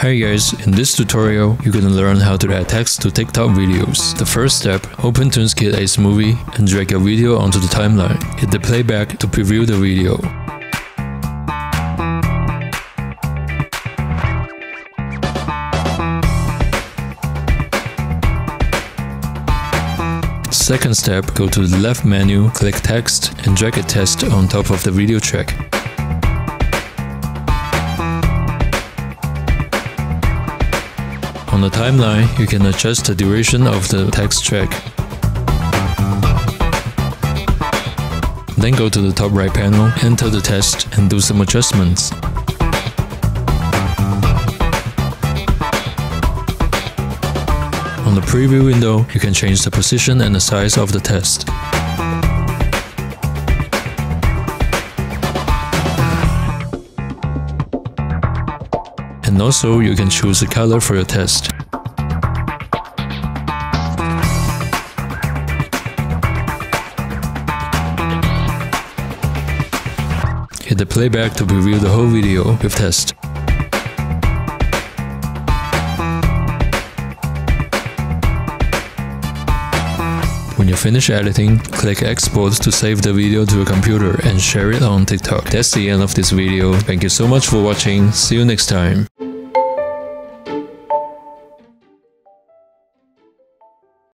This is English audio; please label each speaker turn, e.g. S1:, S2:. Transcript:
S1: Hi guys, in this tutorial, you're gonna learn how to add text to TikTok videos. The first step, open TunesKit AceMovi and drag your video onto the timeline. Hit the playback to preview the video. Second step, go to the left menu, click text and drag a text on top of the video track. On the timeline, you can adjust the duration of the text track. Then go to the top right panel, enter the text and do some adjustments. On the preview window, you can change the position and the size of the text. And also, you can choose a color for your test. Hit the playback to preview the whole video with text. When you finish editing, click export to save the video to your computer and share it on TikTok. That's the end of this video. Thank you so much for watching. See you next time.